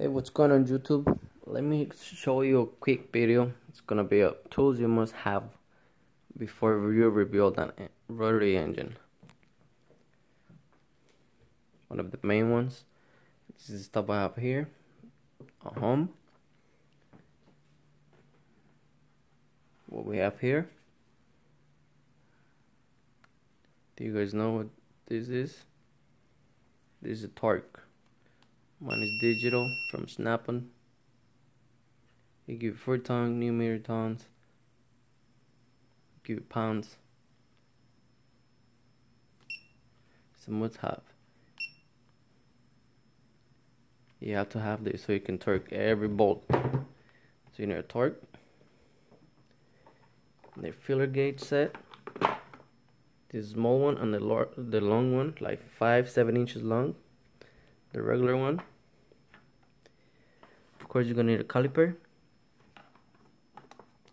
Hey, what's going on YouTube? Let me show you a quick video. It's gonna be a tools you must have before you rebuild an rotary engine. One of the main ones. This is the stuff I have here. A home. What we have here. Do you guys know what this is? This is a torque. Mine is digital from Snap-on. You give it 4 ton, new meter tons. Give it pounds. Some must have. You have to have this so you can torque every bolt. So you need a torque. The feeler gauge set. The small one and the, the long one, like 5 7 inches long the regular one of course you're gonna need a caliper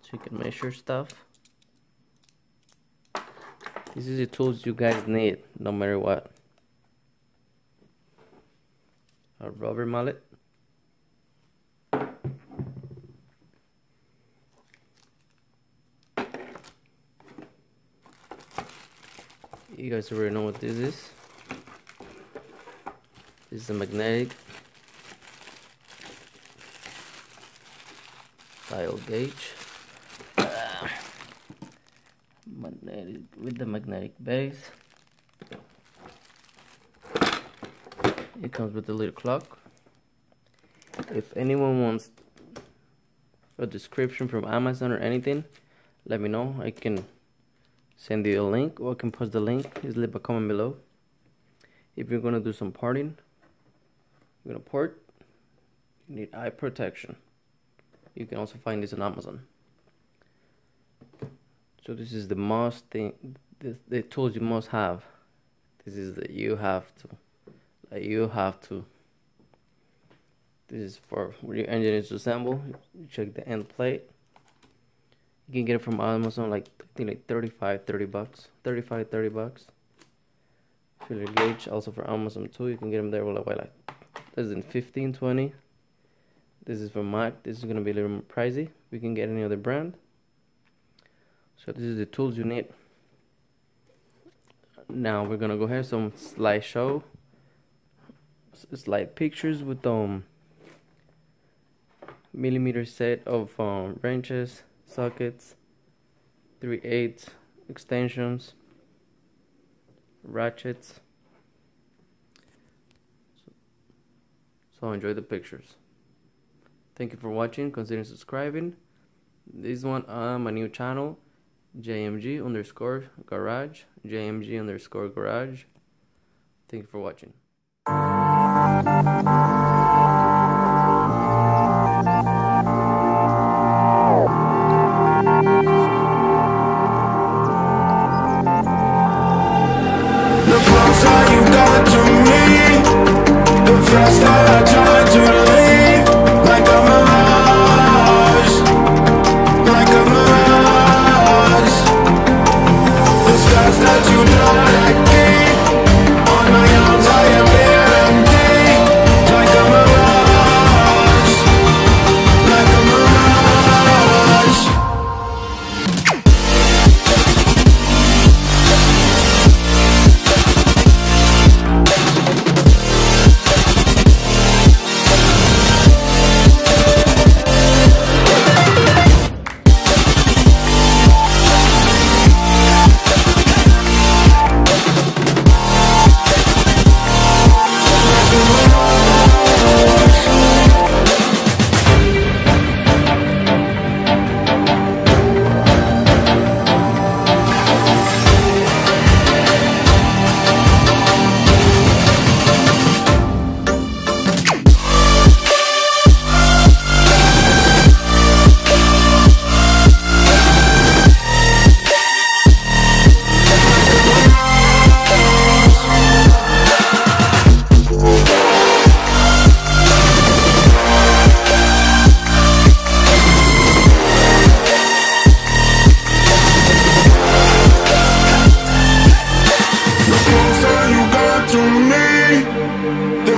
so you can measure stuff. This is the tools you guys need no matter what. A rubber mallet you guys already know what this is. This is a magnetic dial gauge. Magnetic with the magnetic base. It comes with a little clock. If anyone wants a description from Amazon or anything, let me know. I can send you a link or I can post the link. Just leave a comment below. If you're gonna do some porting, you're gonna port. You need eye protection. You can also find this on Amazon. So this is the most thing, the, the tools you must have. This is that you have to, like you have to. This is for your engine is assembled. You check the end plate. You can get it from Amazon like I think like 35, 30 bucks, 35, 30 bucks. Feeler gauge also for Amazon too. You can get them there like like is in 15, 20. This is from Mac. This is going to be a little more pricey. We can get any other brand. So this is the tools you need. Now we're going to go ahead some slideshow. Slide pictures with um millimeter set of um, wrenches, sockets, 3 8 extensions, ratchets. So enjoy the pictures. Thank you for watching. Consider subscribing. This one um, on my new channel, JMG underscore garage. JMG underscore garage. Thank you for watching. The closer you got to me, the faster I to know. to me.